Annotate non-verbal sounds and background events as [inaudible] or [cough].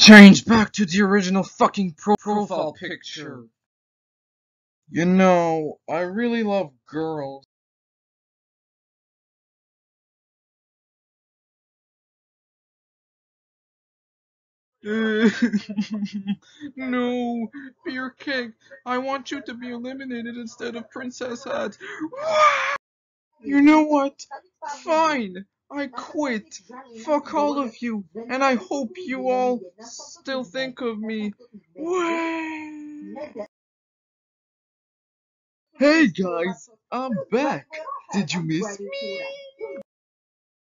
Change back to the original fucking pro profile picture. You know, I really love girls. [laughs] no, Beer Cake, I want you to be eliminated instead of Princess Hat. [laughs] you know what? Fine, I quit. Fuck all of you, and I hope you all still think of me. Hey guys, I'm back. Did you miss me?